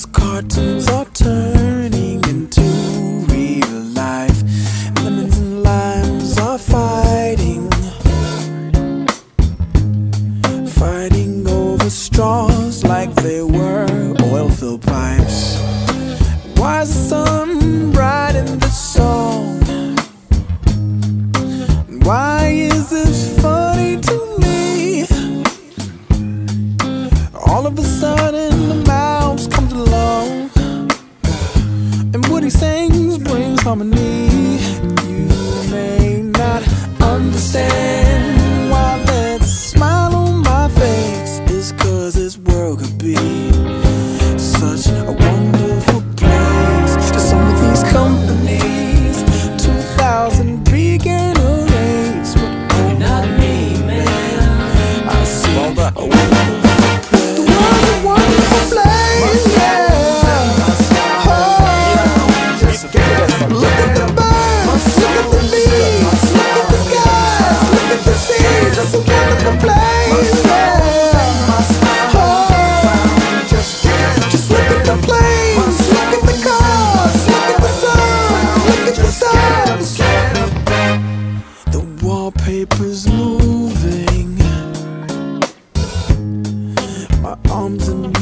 Cause cartoons are turning into real life. Lemons and limes are fighting. Fighting over straws like they were oil filled pipes. Why is the sun bright in the song? Why is this funny to me? All of a sudden, the from me You may not understand Why that smile on my face Is cause this world could be Such a wonder. moving. My arms and